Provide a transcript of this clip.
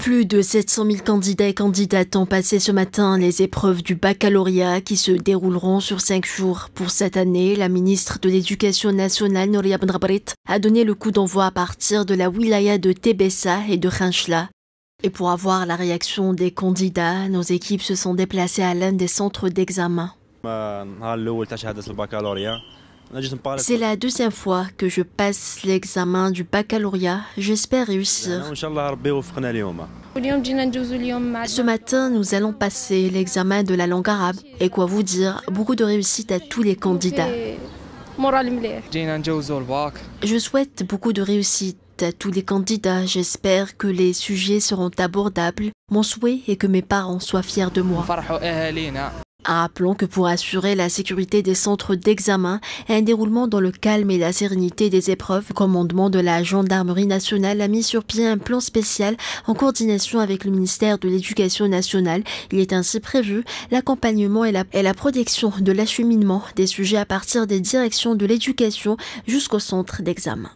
Plus de 700 000 candidats et candidates ont passé ce matin les épreuves du baccalauréat qui se dérouleront sur cinq jours. Pour cette année, la ministre de l'Éducation nationale, Nouria Benrabrit, a donné le coup d'envoi à partir de la wilaya de Tebessa et de Khanchla. Et pour avoir la réaction des candidats, nos équipes se sont déplacées à l'un des centres d'examen. C'est la deuxième fois que je passe l'examen du baccalauréat. J'espère réussir. Ce matin, nous allons passer l'examen de la langue arabe. Et quoi vous dire, beaucoup de réussite à tous les candidats. Je souhaite beaucoup de réussite à tous les candidats. J'espère que les sujets seront abordables. Mon souhait est que mes parents soient fiers de moi. Rappelons que pour assurer la sécurité des centres d'examen et un déroulement dans le calme et la sérénité des épreuves, le commandement de la Gendarmerie nationale a mis sur pied un plan spécial en coordination avec le ministère de l'Éducation nationale. Il est ainsi prévu l'accompagnement et la, protection de l'acheminement des sujets à partir des directions de l'éducation jusqu'au centre d'examen.